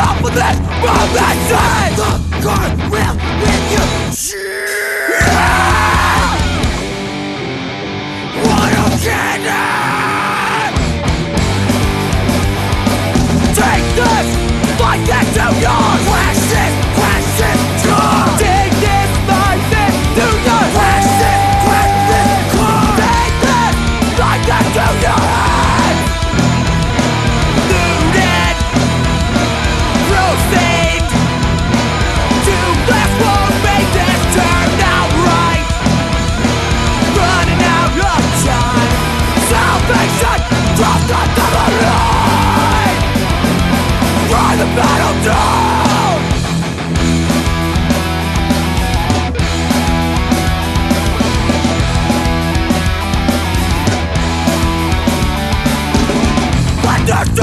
confidence, momentum. The card will win you.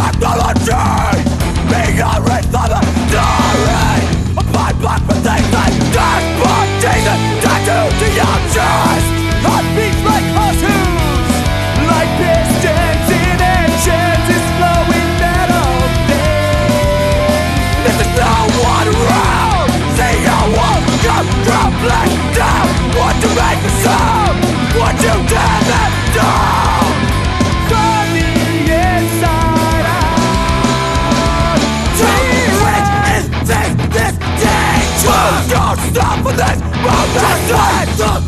technology Being a wreath of the story, My black mistakes and despot Jesus Tattooed to your chest Heartbeats like cartoons Like pistons in engines Is flowing metal things This is no one round See your walls come crumbling stop for this moment in!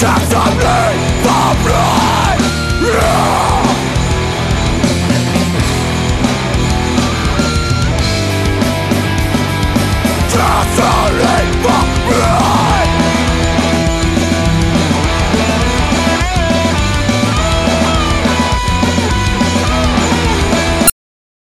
Takes on me from wrong